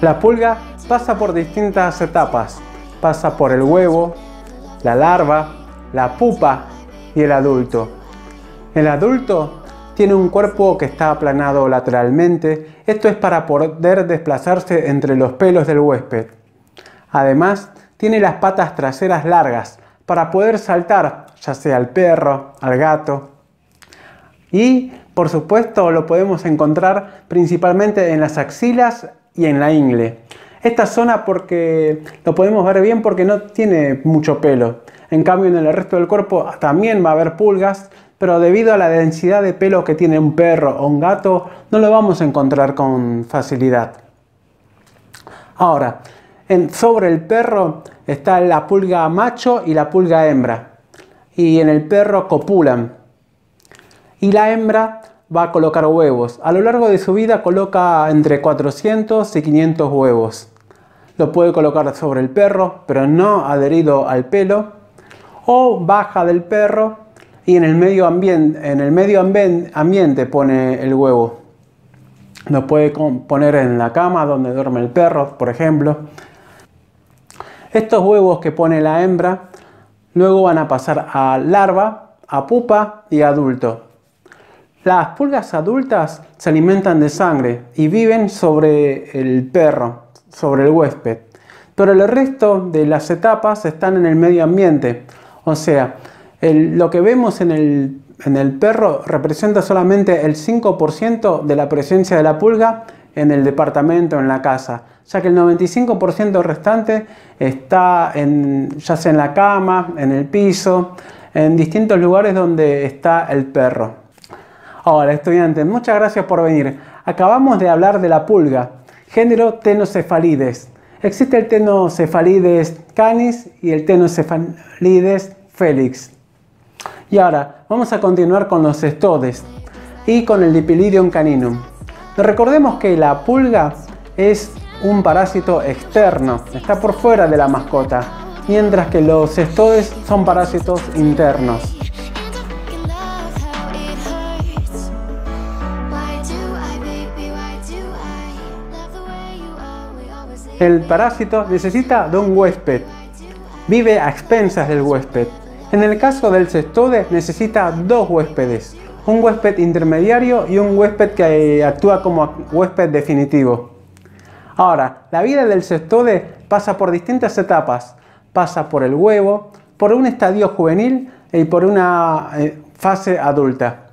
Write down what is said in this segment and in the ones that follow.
La pulga pasa por distintas etapas. Pasa por el huevo, la larva, la pupa y el adulto. El adulto tiene un cuerpo que está aplanado lateralmente. Esto es para poder desplazarse entre los pelos del huésped. Además, tiene las patas traseras largas para poder saltar, ya sea al perro, al gato. Y, por supuesto, lo podemos encontrar principalmente en las axilas y en la ingle. Esta zona porque lo podemos ver bien porque no tiene mucho pelo. En cambio en el resto del cuerpo también va a haber pulgas, pero debido a la densidad de pelo que tiene un perro o un gato, no lo vamos a encontrar con facilidad. Ahora, sobre el perro está la pulga macho y la pulga hembra. Y en el perro copulan. Y la hembra va a colocar huevos. A lo largo de su vida coloca entre 400 y 500 huevos. Lo puede colocar sobre el perro, pero no adherido al pelo. O baja del perro y en el medio ambiente, pone el huevo. Lo puede poner en la cama donde duerme el perro, por ejemplo. Estos huevos que pone la hembra luego van a pasar a larva, a pupa y adulto. Las pulgas adultas se alimentan de sangre y viven sobre el perro, sobre el huésped. Pero el resto de las etapas están en el medio ambiente. O sea, lo que vemos en el, en el perro representa solamente el 5% de la presencia de la pulga en el departamento, en la casa, ya que el 95% restante está en, ya sea en la cama, en el piso, en distintos lugares donde está el perro. Ahora, estudiantes, muchas gracias por venir. Acabamos de hablar de la pulga, género Tenocefalides. Existe el Tenocefalides canis y el Tenocefalides felix. Y ahora, vamos a continuar con los estodes y con el Dipilidium caninum. Recordemos que la pulga es un parásito externo, está por fuera de la mascota, mientras que los estodes son parásitos internos. El parásito necesita de un huésped, vive a expensas del huésped. En el caso del cestode necesita dos huéspedes, un huésped intermediario y un huésped que actúa como huésped definitivo. Ahora, la vida del cestode pasa por distintas etapas. Pasa por el huevo, por un estadio juvenil y por una eh, fase adulta.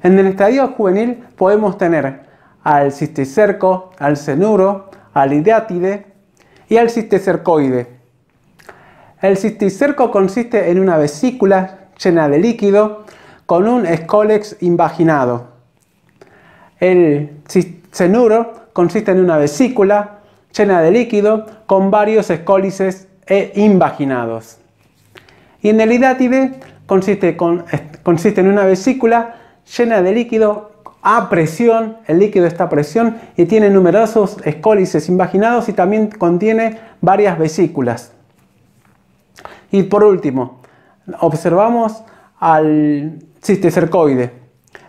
En el estadio juvenil podemos tener al cisticerco, al cenuro, al ideátide y al cisticercoide. El cisticerco consiste en una vesícula llena de líquido con un escólex invaginado. El cenuro consiste en una vesícula llena de líquido con varios escólices e invaginados. Y en el idátide consiste, consiste en una vesícula llena de líquido a presión, el líquido está a presión y tiene numerosos escólices invaginados y también contiene varias vesículas. Y por último, observamos al cisticercoide.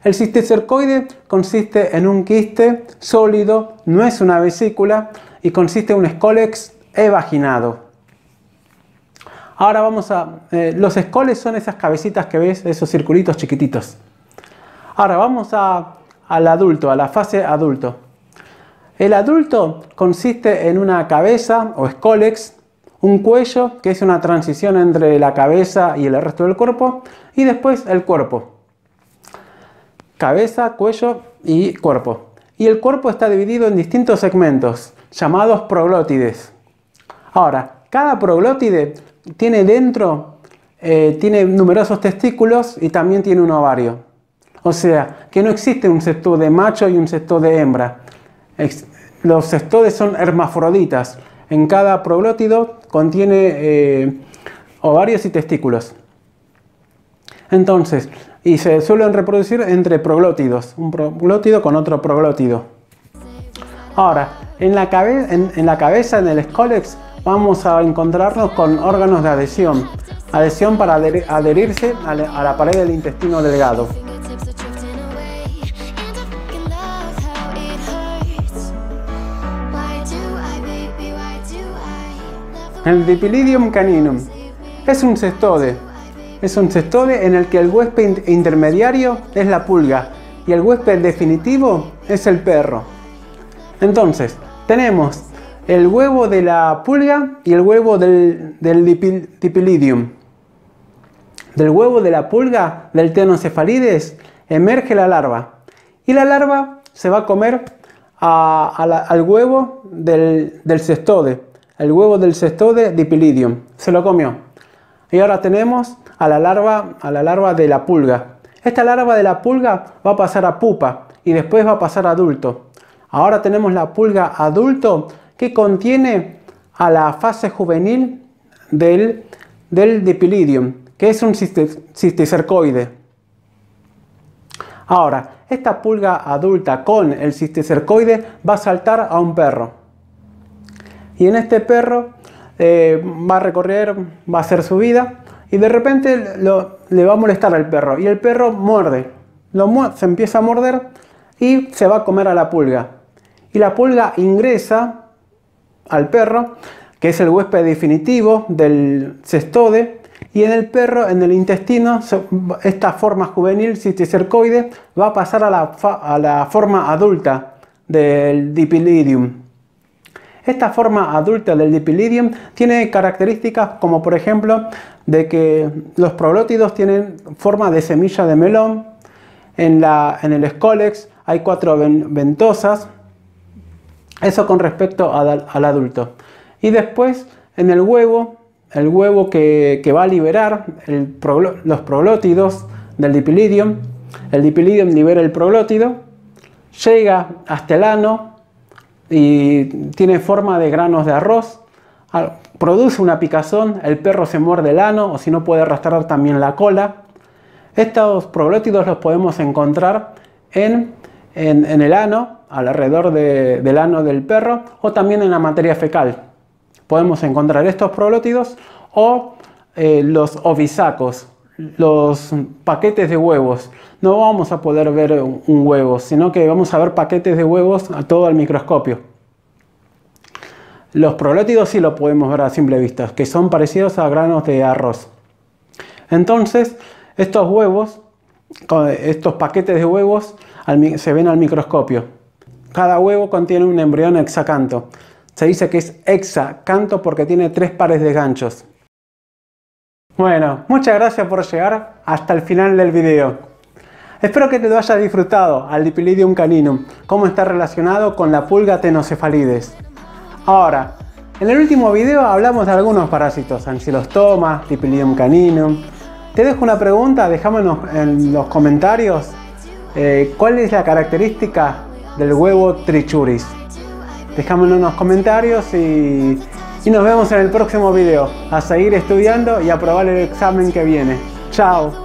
El cisticercoide consiste en un quiste sólido, no es una vesícula y consiste en un escólex evaginado. Ahora vamos a... Eh, los escoles son esas cabecitas que ves, esos circulitos chiquititos. Ahora vamos a, al adulto, a la fase adulto. El adulto consiste en una cabeza o escólex, un cuello, que es una transición entre la cabeza y el resto del cuerpo, y después el cuerpo. Cabeza, cuello y cuerpo. Y el cuerpo está dividido en distintos segmentos, llamados proglótides. Ahora, cada proglótide tiene dentro, eh, tiene numerosos testículos y también tiene un ovario. O sea, que no existe un de macho y un de hembra. Los cestodes son hermafroditas. En cada proglótido contiene eh, ovarios y testículos. Entonces, y se suelen reproducir entre proglótidos, un proglótido con otro proglótido. Ahora, en la, en, la cabeza, en el escólex, vamos a encontrarnos con órganos de adhesión. Adhesión para adherirse a la pared del intestino delgado. El Dipilidium caninum es un cestode. Es un cestode en el que el huésped intermediario es la pulga y el huésped definitivo es el perro. Entonces, tenemos el huevo de la pulga y el huevo del, del dipilidium. Del huevo de la pulga del tenocefalides emerge la larva y la larva se va a comer al huevo del, del cestode, el huevo del cestode dipilidium. Se lo comió. Y ahora tenemos a la larva, a la larva de la pulga. Esta larva de la pulga va a pasar a pupa y después va a pasar a adulto. Ahora tenemos la pulga adulto que contiene a la fase juvenil del, del dipilidium, que es un cisticercoide. Ahora, esta pulga adulta con el cisticercoide va a saltar a un perro. Y en este perro eh, va a recorrer, va a hacer su vida y de repente le va a molestar al perro y el perro muerde. se empieza a morder y se va a comer a la pulga. Y la pulga ingresa al perro, que es el huésped definitivo del cestode, y en el perro, en el intestino, esta forma juvenil cisticercoide va a pasar a la, a la forma adulta del dipilidium. Esta forma adulta del dipilidium tiene características como por ejemplo de que los proglótidos tienen forma de semilla de melón, en, la, en el escolex hay cuatro ventosas, eso con respecto al adulto. Y después en el huevo, el huevo que, va a liberar los proglótidos del dipilidium, el dipilidium libera el proglótido, llega hasta el ano y tiene forma de granos de arroz, produce una picazón, el perro se muerde el ano o si no puede arrastrar también la cola. Estos proglótidos los podemos encontrar en, en el ano alrededor del ano del perro o también en la materia fecal. Podemos encontrar estos proglótidos o eh, los ovisacos, los paquetes de huevos. No vamos a poder ver un, huevo, sino que vamos a ver paquetes de huevos a todo el microscopio. Los proglótidos sí lo podemos ver a simple vista, que son parecidos a granos de arroz. Entonces, estos huevos, estos paquetes de huevos, se ven al microscopio. Cada huevo contiene un embrión hexacanto. Se dice que es hexacanto porque tiene tres pares de ganchos. Bueno, muchas gracias por llegar hasta el final del video. Espero que te lo hayas disfrutado al Dipilidium caninum, cómo está relacionado con la pulga tenocefalides. Ahora, en el último video hablamos de algunos parásitos, ancilostoma, Dipilidium caninum. Te dejo una pregunta, dejámonos en los comentarios eh, cuál es la característica del huevo trichuris. Dejámoslo en los comentarios y, y nos vemos en el próximo video. A seguir estudiando y a probar el examen que viene. Chao.